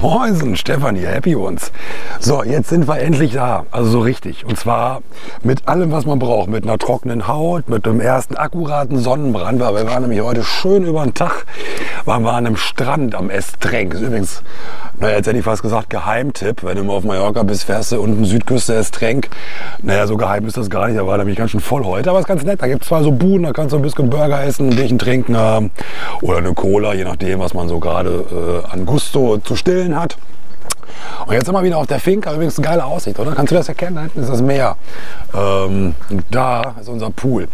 Moinsen, Stefanie, Happy Ones. So, jetzt sind wir endlich da. Also so richtig. Und zwar mit allem, was man braucht. Mit einer trockenen Haut, mit dem ersten akkuraten Sonnenbrand. Wir waren nämlich heute schön über den Tag. Waren wir an einem Strand am Estrenk. Ist übrigens, naja, jetzt hätte ich fast gesagt, Geheimtipp. Wenn du mal auf Mallorca bist, fährst du unten Südküste Estrenk. Naja, so geheim ist das gar nicht. Da war nämlich ganz schön voll heute. Aber ist ganz nett. Da gibt es zwar so Buden, da kannst du ein bisschen Burger essen, ein bisschen trinken ähm, oder eine Cola, je nachdem, was man so gerade äh, an Gusto zu stillen Inseln hat. Und jetzt sind wir wieder auf der Finca. Übrigens eine geile Aussicht, oder? Kannst du das erkennen? Da hinten ist das Meer. Ähm, da ist unser Pool.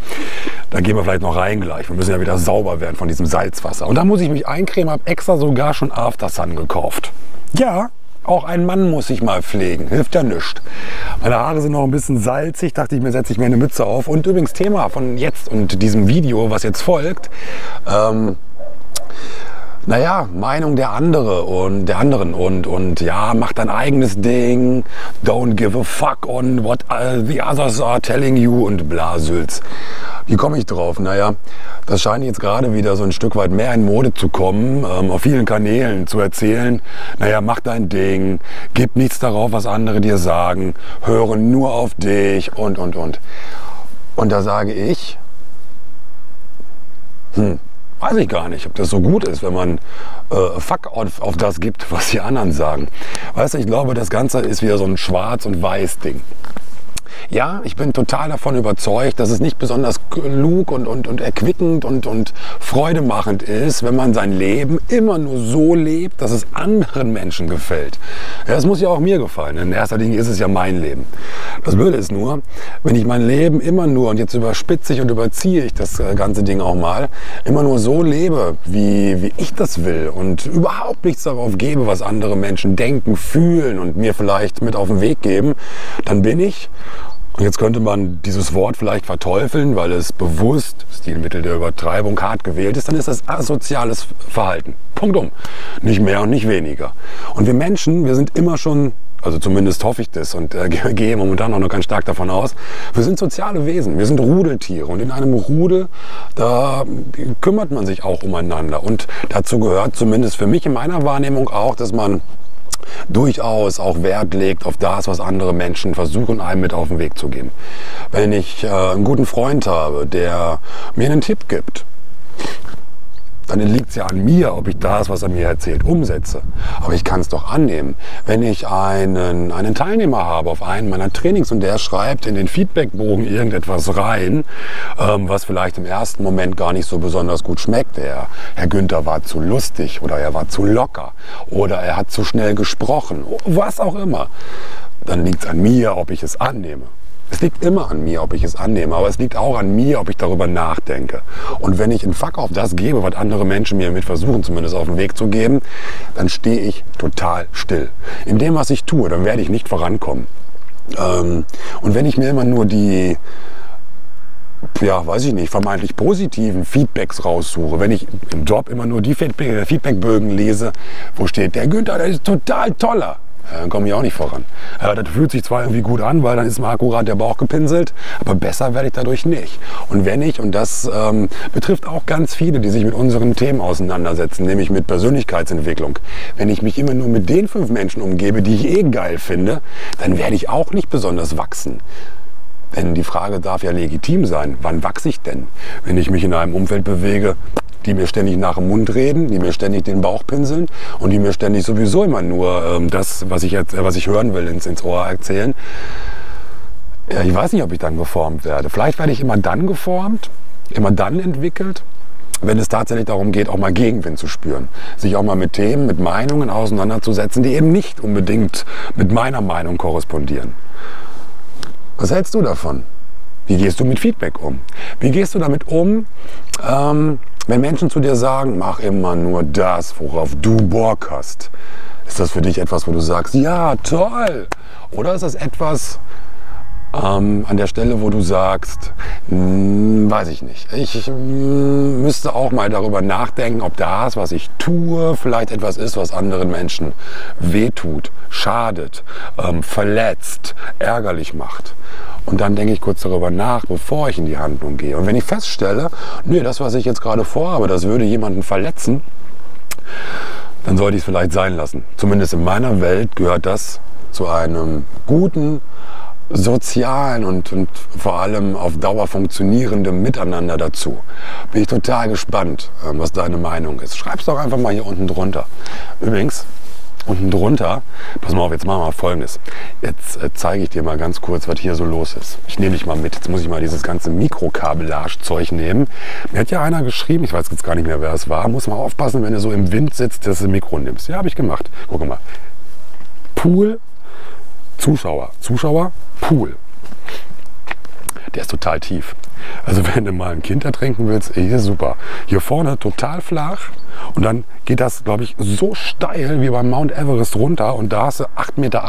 Da gehen wir vielleicht noch rein gleich. Wir müssen ja wieder sauber werden von diesem Salzwasser. Und da muss ich mich eincremen. Habe extra sogar schon Aftersun gekauft. Ja, auch ein Mann muss sich mal pflegen. Hilft ja nichts. Meine Haare sind noch ein bisschen salzig. Dachte ich mir, setze ich mir eine Mütze auf. Und übrigens Thema von jetzt und diesem Video, was jetzt folgt. Ähm, naja, Meinung der andere und der anderen und, und ja, mach dein eigenes Ding, don't give a fuck on what the others are telling you und Blasülz. Wie komme ich drauf? Naja, das scheint jetzt gerade wieder so ein Stück weit mehr in Mode zu kommen, ähm, auf vielen Kanälen zu erzählen, naja, mach dein Ding, gib nichts darauf, was andere dir sagen, höre nur auf dich und, und, und. Und da sage ich, hm, weiß ich gar nicht, ob das so gut ist, wenn man äh, Fuck auf, auf das gibt, was die anderen sagen. Weißt du, ich glaube, das Ganze ist wieder so ein Schwarz- und Weiß-Ding. Ja, ich bin total davon überzeugt, dass es nicht besonders klug und, und, und erquickend und, und freudemachend ist, wenn man sein Leben immer nur so lebt, dass es anderen Menschen gefällt. Ja, das muss ja auch mir gefallen. In erster Linie ist es ja mein Leben. Das Blöde ist nur, wenn ich mein Leben immer nur, und jetzt überspitze ich und überziehe ich das äh, ganze Ding auch mal, immer nur so lebe, wie, wie ich das will und überhaupt nichts darauf gebe, was andere Menschen denken, fühlen und mir vielleicht mit auf den Weg geben, dann bin ich jetzt könnte man dieses Wort vielleicht verteufeln, weil es bewusst, Stilmittel der Übertreibung, hart gewählt ist, dann ist das asoziales Verhalten. Punkt um. Nicht mehr und nicht weniger. Und wir Menschen, wir sind immer schon, also zumindest hoffe ich das und äh, gehe momentan auch noch ganz stark davon aus, wir sind soziale Wesen, wir sind Rudeltiere und in einem Rudel, da kümmert man sich auch umeinander. Und dazu gehört zumindest für mich in meiner Wahrnehmung auch, dass man durchaus auch Wert legt auf das, was andere Menschen versuchen, einem mit auf den Weg zu geben. Wenn ich äh, einen guten Freund habe, der mir einen Tipp gibt, dann liegt es ja an mir, ob ich das, was er mir erzählt, umsetze. Aber ich kann es doch annehmen. Wenn ich einen, einen Teilnehmer habe auf einen meiner Trainings und der schreibt in den Feedbackbogen irgendetwas rein, ähm, was vielleicht im ersten Moment gar nicht so besonders gut schmeckt. Der Herr Günther war zu lustig oder er war zu locker oder er hat zu schnell gesprochen, was auch immer. Dann liegt es an mir, ob ich es annehme. Es liegt immer an mir, ob ich es annehme, aber es liegt auch an mir, ob ich darüber nachdenke. Und wenn ich einen Fuck auf das gebe, was andere Menschen mir mit versuchen, zumindest auf den Weg zu geben, dann stehe ich total still. In dem, was ich tue, dann werde ich nicht vorankommen. Ähm, und wenn ich mir immer nur die, ja, weiß ich nicht, vermeintlich positiven Feedbacks raussuche, wenn ich im Job immer nur die Feedbackbögen lese, wo steht, der Günther, der ist total toller, dann komme ich auch nicht voran. Ja, das fühlt sich zwar irgendwie gut an, weil dann ist mir akkurat der Bauch gepinselt, aber besser werde ich dadurch nicht. Und wenn ich, und das ähm, betrifft auch ganz viele, die sich mit unseren Themen auseinandersetzen, nämlich mit Persönlichkeitsentwicklung, wenn ich mich immer nur mit den fünf Menschen umgebe, die ich eh geil finde, dann werde ich auch nicht besonders wachsen. Denn die Frage darf ja legitim sein, wann wachse ich denn? Wenn ich mich in einem Umfeld bewege, die mir ständig nach dem Mund reden, die mir ständig den Bauch pinseln und die mir ständig sowieso immer nur ähm, das, was ich, jetzt, was ich hören will, ins, ins Ohr erzählen. Ja, ich weiß nicht, ob ich dann geformt werde. Vielleicht werde ich immer dann geformt, immer dann entwickelt, wenn es tatsächlich darum geht, auch mal Gegenwind zu spüren. Sich auch mal mit Themen, mit Meinungen auseinanderzusetzen, die eben nicht unbedingt mit meiner Meinung korrespondieren. Was hältst du davon? Wie gehst du mit Feedback um? Wie gehst du damit um, ähm, wenn Menschen zu dir sagen, mach immer nur das, worauf du Bock hast? Ist das für dich etwas, wo du sagst, ja, toll? Oder ist das etwas, ähm, an der Stelle, wo du sagst, mh, hm, weiß ich nicht. Ich mh, hm, müsste auch mal darüber nachdenken, ob das, was ich tue, vielleicht etwas ist, was anderen Menschen wehtut, schadet, ähm, verletzt, ärgerlich macht. Und dann denke ich kurz darüber nach, bevor ich in die Handlung gehe. Und wenn ich feststelle, nee, das, was ich jetzt gerade vorhabe, das würde jemanden verletzen, dann sollte ich es vielleicht sein lassen. Zumindest in meiner Welt gehört das zu einem guten, sozialen und, und vor allem auf Dauer funktionierenden Miteinander dazu. Bin ich total gespannt, ähm, was deine Meinung ist. Schreib's doch einfach mal hier unten drunter. Übrigens, unten drunter, pass mal auf, jetzt machen wir mal folgendes. Jetzt äh, zeige ich dir mal ganz kurz, was hier so los ist. Ich nehme dich mal mit. Jetzt muss ich mal dieses ganze Mikrokabellage-Zeug nehmen. Mir hat ja einer geschrieben, ich weiß jetzt gar nicht mehr, wer es war, muss mal aufpassen, wenn du so im Wind sitzt, dass du Mikro nimmst. Ja, habe ich gemacht. Guck mal. Pool, Zuschauer. Zuschauer, Pool. Der ist total tief. Also wenn du mal ein Kind ertränken willst, hier ist super. Hier vorne total flach und dann geht das, glaube ich, so steil wie beim Mount Everest runter und da hast du 8,80 Meter.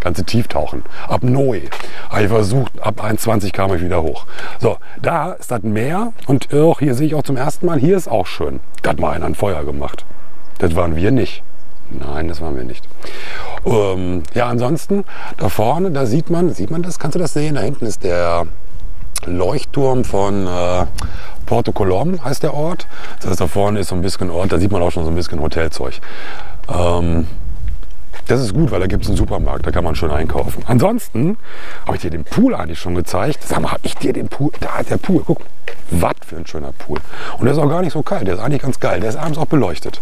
Kannst du tief tauchen. Ab Noe. Ich versucht, ab 1,20 kam ich wieder hoch. So, da ist das Meer und oh, hier sehe ich auch zum ersten Mal, hier ist auch schön. Da hat mal einer ein Feuer gemacht. Das waren wir nicht. Nein, das waren wir nicht. Ähm, ja, ansonsten, da vorne, da sieht man, sieht man das? Kannst du das sehen? Da hinten ist der Leuchtturm von äh, Porto Colom, heißt der Ort. Das heißt, da vorne ist so ein bisschen Ort, da sieht man auch schon so ein bisschen Hotelzeug. Ähm, das ist gut, weil da gibt es einen Supermarkt, da kann man schön einkaufen. Ansonsten habe ich dir den Pool eigentlich schon gezeigt. Sag mal, habe ich dir den Pool? Da ist der Pool. Guck, was für ein schöner Pool. Und der ist auch gar nicht so kalt, der ist eigentlich ganz geil. Der ist abends auch beleuchtet.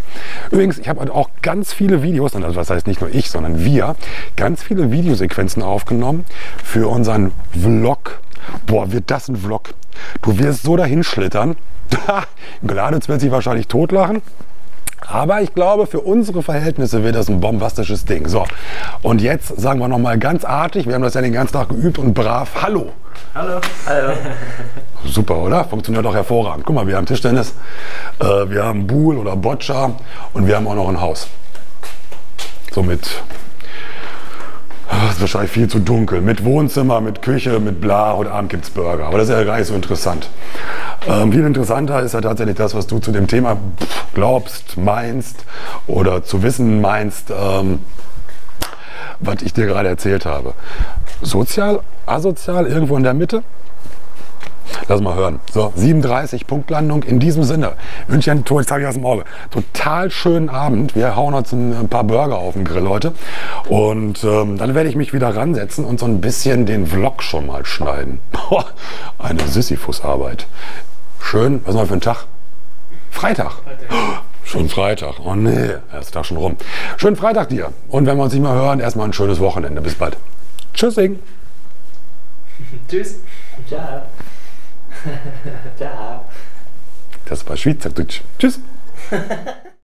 Übrigens, ich habe auch ganz viele Videos, also was heißt nicht nur ich, sondern wir, ganz viele Videosequenzen aufgenommen für unseren Vlog. Boah, wird das ein Vlog. Du wirst so dahin schlittern. Gladitz wird sich wahrscheinlich totlachen. Aber ich glaube, für unsere Verhältnisse wird das ein bombastisches Ding. So, und jetzt sagen wir nochmal ganz artig, wir haben das ja den ganzen Tag geübt und brav, hallo. Hallo. Hallo. Super, oder? Funktioniert auch hervorragend. Guck mal, wir haben Tischtennis, äh, wir haben Buhl oder Boccia und wir haben auch noch ein Haus. So mit ist wahrscheinlich viel zu dunkel. Mit Wohnzimmer, mit Küche, mit bla und Abend gibt es Burger. Aber das ist ja gar nicht so interessant. Ähm, viel interessanter ist ja tatsächlich das, was du zu dem Thema glaubst, meinst oder zu wissen meinst, ähm, was ich dir gerade erzählt habe. Sozial, asozial, irgendwo in der Mitte? Lass mal hören. So, 37 Punktlandung. In diesem Sinne wünsche ich einen, jetzt habe ich aus dem Auge, total schönen Abend. Wir hauen uns ein paar Burger auf den Grill heute. Und ähm, dann werde ich mich wieder ransetzen und so ein bisschen den Vlog schon mal schneiden. Eine Sisyphus-Arbeit. Schön, was ist noch für ein Tag? Freitag. Freitag. Schon Freitag. Oh nee, er ist da schon rum. Schönen Freitag dir. Und wenn wir uns nicht mehr hören, erstmal ein schönes Wochenende. Bis bald. Tschüssing. Tschüss. Ciao. Ciao. Das war Schweizerdeutsch. Tschüss.